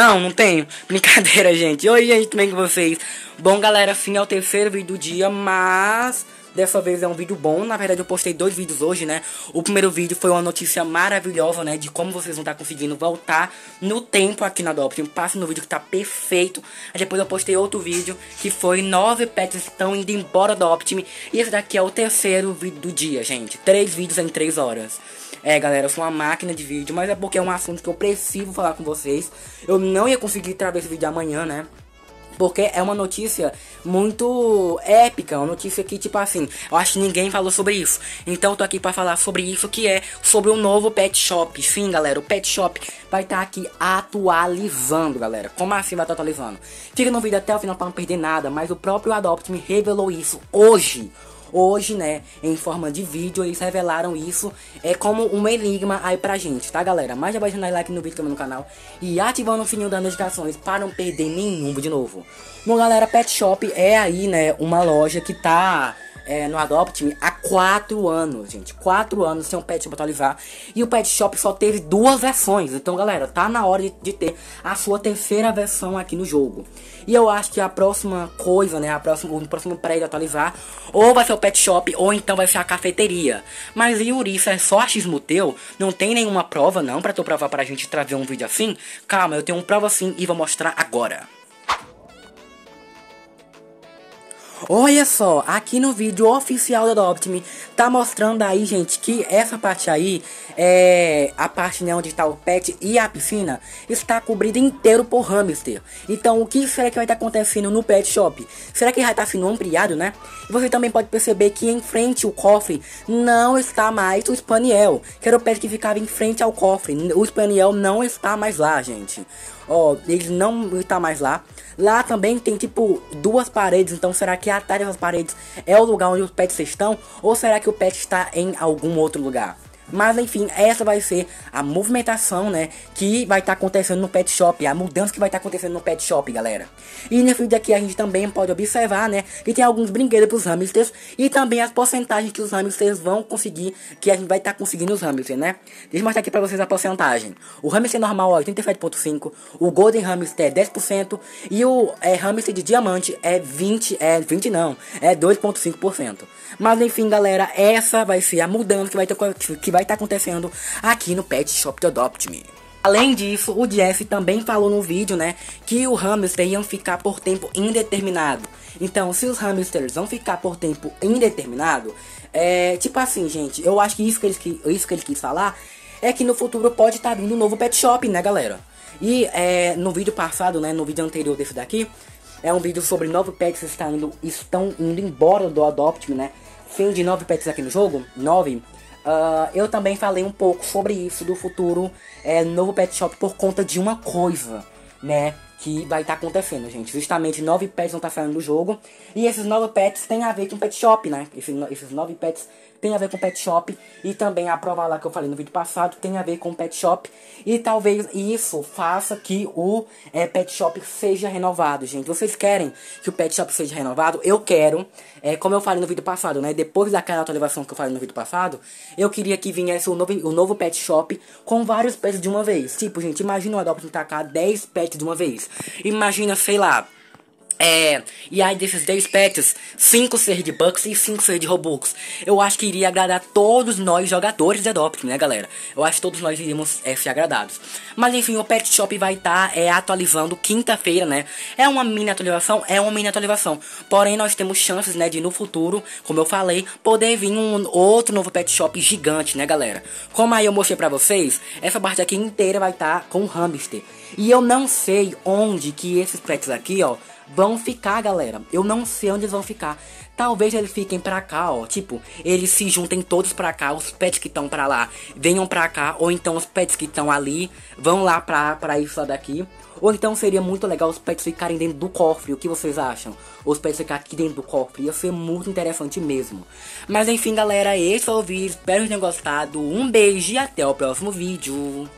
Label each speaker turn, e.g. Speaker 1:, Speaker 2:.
Speaker 1: Não, não tenho. Brincadeira, gente. Oi, gente, tudo bem com vocês? Bom, galera, sim, é o terceiro vídeo do dia, mas... Dessa vez é um vídeo bom, na verdade eu postei dois vídeos hoje, né? O primeiro vídeo foi uma notícia maravilhosa, né? De como vocês vão estar conseguindo voltar no tempo aqui na Adopt. Passe no vídeo que tá perfeito. Aí depois eu postei outro vídeo que foi nove pets estão indo embora do Optim. E esse daqui é o terceiro vídeo do dia, gente. Três vídeos em três horas. É, galera, eu sou uma máquina de vídeo, mas é porque é um assunto que eu preciso falar com vocês. Eu não ia conseguir trazer esse vídeo amanhã, né? Porque é uma notícia muito épica, uma notícia que, tipo assim, eu acho que ninguém falou sobre isso. Então eu tô aqui pra falar sobre isso, que é sobre o novo Pet Shop. Sim, galera, o Pet Shop vai estar tá aqui atualizando, galera. Como assim vai estar tá atualizando? Fica no vídeo até o final pra não perder nada, mas o próprio Adopt me revelou isso hoje. Hoje, né, em forma de vídeo, eles revelaram isso é como um enigma aí pra gente, tá, galera? Mas já vai deixando like no vídeo também no canal e ativando o sininho das notificações para não perder nenhum de novo. Bom, galera, Pet Shop é aí, né, uma loja que tá é, no Adopt Me há 4 anos, gente. 4 anos sem um Pet Shop atualizar. E o Pet Shop só teve duas versões. Então, galera, tá na hora de, de, ter a sua terceira versão aqui no jogo. E eu acho que a próxima coisa, né, a próxima, o próximo prédio atualizar, ou vai ser o Pet Shop, ou então vai ser a cafeteria. Mas Yuri, isso é só achismo teu? Não tem nenhuma prova, não, pra tu provar pra gente trazer um vídeo assim? Calma, eu tenho uma prova sim e vou mostrar agora. Olha só, aqui no vídeo oficial da Adopt Me, tá mostrando aí, gente, que essa parte aí, é a parte né, onde está o pet e a piscina, está cobrida inteiro por hamster. Então, o que será que vai estar tá acontecendo no pet shop? Será que vai estar tá sendo ampliado, né? E você também pode perceber que em frente ao cofre não está mais o Spaniel, que era o pet que ficava em frente ao cofre. O Spaniel não está mais lá, gente. Ó, ele não está mais lá. Lá também tem tipo duas paredes, então será que atrás dessas paredes é o lugar onde os pets estão? Ou será que o pet está em algum outro lugar? Mas enfim, essa vai ser a movimentação, né, que vai estar tá acontecendo no pet shop, a mudança que vai estar tá acontecendo no pet shop, galera. E nesse vídeo aqui a gente também pode observar, né, que tem alguns brinquedos para os hamsters e também as porcentagens que os hamsters vão conseguir, que a gente vai estar tá conseguindo os hamsters, né. Deixa eu mostrar aqui para vocês a porcentagem. O hamster normal é 87.5, o golden hamster é 10% e o é, hamster de diamante é 20, é 20 não, é 2.5%. Mas enfim, galera, essa vai ser a mudança que vai ter que vai vai estar tá acontecendo aqui no Pet Shop do Adopt Me. Além disso, o Jeff também falou no vídeo, né, que o hamster iam ficar por tempo indeterminado. Então, se os hamsters vão ficar por tempo indeterminado, é tipo assim, gente, eu acho que isso que ele, isso que ele quis falar é que no futuro pode estar tá vindo um novo pet shop, né, galera? E é, no vídeo passado, né, no vídeo anterior desse daqui, é um vídeo sobre nove pets estão indo, estão indo embora do Adopt Me, né? Fim de nove pets aqui no jogo, nove Uh, eu também falei um pouco sobre isso do futuro é, novo pet shop por conta de uma coisa, né? Que vai estar tá acontecendo, gente. Justamente nove pets vão estar tá saindo do jogo. E esses nove pets têm a ver com pet shop, né? Esses, esses nove pets tem a ver com pet shop e também a prova lá que eu falei no vídeo passado tem a ver com pet shop e talvez isso faça que o é, pet shop seja renovado, gente. Vocês querem que o pet shop seja renovado? Eu quero. É, como eu falei no vídeo passado, né? Depois daquela atualização que eu falei no vídeo passado, eu queria que viesse o novo, o novo pet shop com vários pets de uma vez. Tipo, gente, imagina o Adopt tacar 10 pets de uma vez. Imagina, sei lá, é, e aí desses 10 pets, 5 ser de Bucks e 5 ser de Robux. Eu acho que iria agradar todos nós jogadores de Adopt, né galera? Eu acho que todos nós iríamos é, ser agradados. Mas enfim, o Pet Shop vai estar tá, é, atualizando quinta-feira, né? É uma mini atualização? É uma mini atualização. Porém, nós temos chances, né, de no futuro, como eu falei, poder vir um outro novo Pet Shop gigante, né galera? Como aí eu mostrei pra vocês, essa parte aqui inteira vai estar tá com hamster. E eu não sei onde que esses pets aqui, ó vão ficar, galera. Eu não sei onde eles vão ficar. Talvez eles fiquem pra cá, ó. Tipo, eles se juntem todos pra cá. Os pets que estão pra lá venham pra cá. Ou então os pets que estão ali vão lá pra, pra isso daqui. Ou então seria muito legal os pets ficarem dentro do cofre. O que vocês acham? Os pets ficarem aqui dentro do cofre. Ia ser muito interessante mesmo. Mas enfim, galera. Esse foi o vídeo. Espero que tenham gostado. Um beijo e até o próximo vídeo.